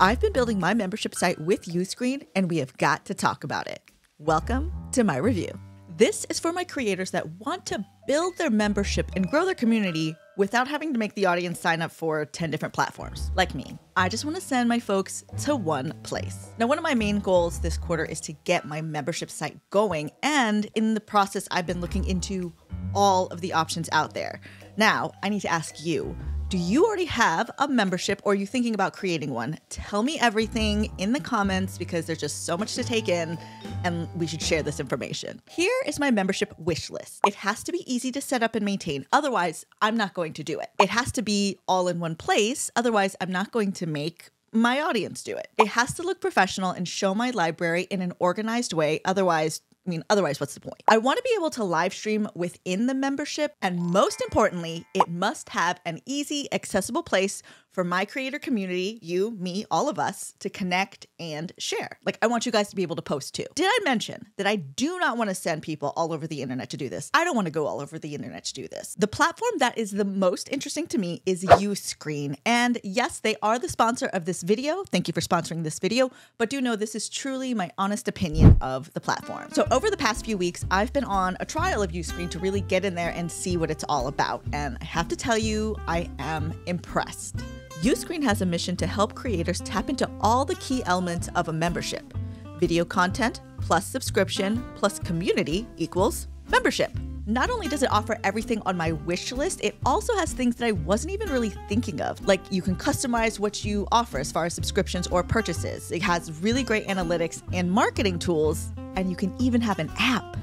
I've been building my membership site with Uscreen, and we have got to talk about it. Welcome to my review. This is for my creators that want to build their membership and grow their community without having to make the audience sign up for 10 different platforms, like me. I just want to send my folks to one place. Now, one of my main goals this quarter is to get my membership site going, and in the process, I've been looking into all of the options out there. Now, I need to ask you do you already have a membership or are you thinking about creating one? Tell me everything in the comments because there's just so much to take in and we should share this information. Here is my membership wish list. It has to be easy to set up and maintain. Otherwise, I'm not going to do it. It has to be all in one place. Otherwise, I'm not going to make my audience do it. It has to look professional and show my library in an organized way. Otherwise, I mean, otherwise, what's the point? I want to be able to live stream within the membership, and most importantly, it must have an easy, accessible place for my creator community, you, me, all of us, to connect and share. Like, I want you guys to be able to post too. Did I mention that I do not want to send people all over the internet to do this? I don't want to go all over the internet to do this. The platform that is the most interesting to me is Uscreen. And yes, they are the sponsor of this video. Thank you for sponsoring this video, but do know this is truly my honest opinion of the platform. So, over the past few weeks, I've been on a trial of Uscreen to really get in there and see what it's all about. And I have to tell you, I am impressed. Uscreen has a mission to help creators tap into all the key elements of a membership. Video content plus subscription plus community equals membership. Not only does it offer everything on my wish list, it also has things that I wasn't even really thinking of. Like you can customize what you offer as far as subscriptions or purchases. It has really great analytics and marketing tools, and you can even have an app.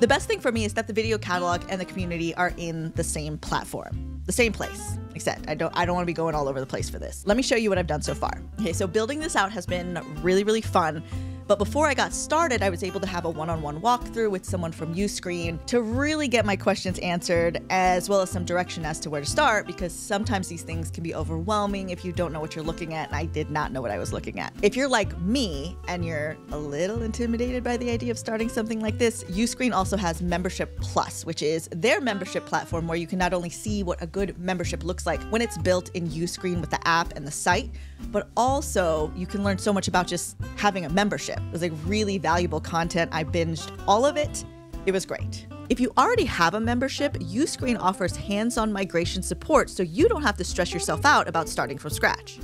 The best thing for me is that the video catalog and the community are in the same platform, the same place. Except I don't I don't want to be going all over the place for this. Let me show you what I've done so far. Okay, so building this out has been really, really fun. But before I got started, I was able to have a one on one walkthrough with someone from Uscreen to really get my questions answered, as well as some direction as to where to start, because sometimes these things can be overwhelming if you don't know what you're looking at, and I did not know what I was looking at. If you're like me and you're a little intimidated by the idea of starting something like this, Uscreen also has Membership Plus, which is their membership platform where you can not only see what a good membership looks like when it's built in Uscreen with the app and the site, but also you can learn so much about just having a membership. It was like really valuable content. I binged all of it. It was great. If you already have a membership, Uscreen offers hands on migration support so you don't have to stress yourself out about starting from scratch.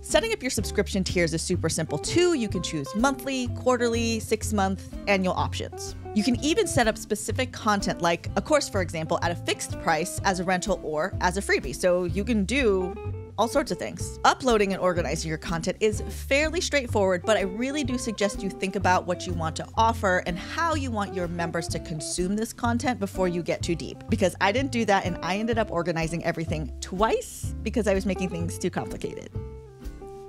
Setting up your subscription tiers is super simple too. You can choose monthly, quarterly, six month, annual options. You can even set up specific content like a course, for example, at a fixed price as a rental or as a freebie. So you can do all sorts of things. Uploading and organizing your content is fairly straightforward, but I really do suggest you think about what you want to offer and how you want your members to consume this content before you get too deep. Because I didn't do that and I ended up organizing everything twice because I was making things too complicated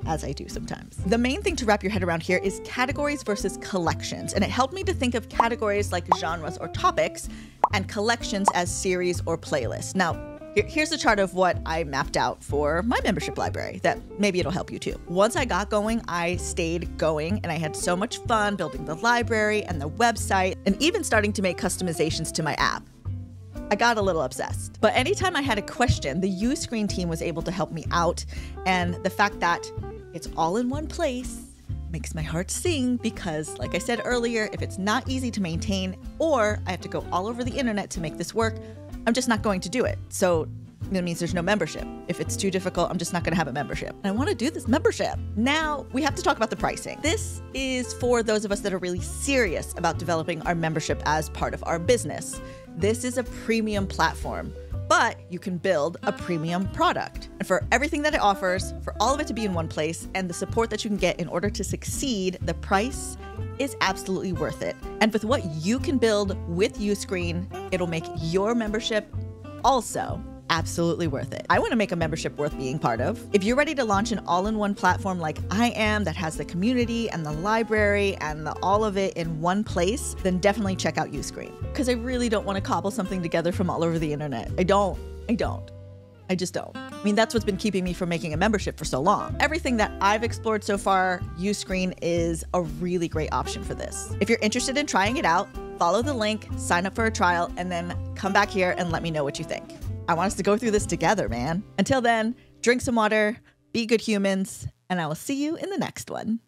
as I do sometimes. The main thing to wrap your head around here is categories versus collections, and it helped me to think of categories like genres or topics and collections as series or playlists. Now, Here's a chart of what I mapped out for my membership library that maybe it'll help you too. Once I got going, I stayed going and I had so much fun building the library and the website and even starting to make customizations to my app. I got a little obsessed. But anytime I had a question, the Uscreen team was able to help me out. And the fact that it's all in one place makes my heart sing because, like I said earlier, if it's not easy to maintain or I have to go all over the internet to make this work, I'm just not going to do it. So that means there's no membership. If it's too difficult, I'm just not going to have a membership. And I want to do this membership. Now, we have to talk about the pricing. This is for those of us that are really serious about developing our membership as part of our business. This is a premium platform, but you can build a premium product. And for everything that it offers, for all of it to be in one place, and the support that you can get in order to succeed, the price is absolutely worth it. And with what you can build with Uscreen, it'll make your membership also absolutely worth it. I want to make a membership worth being part of. If you're ready to launch an all in one platform like I am that has the community and the library and the, all of it in one place, then definitely check out Uscreen. Because I really don't want to cobble something together from all over the internet. I don't. I don't. I just don't. I mean, that's what's been keeping me from making a membership for so long. Everything that I've explored so far, Uscreen is a really great option for this. If you're interested in trying it out, follow the link, sign up for a trial, and then come back here and let me know what you think. I want us to go through this together, man. Until then, drink some water, be good humans, and I will see you in the next one.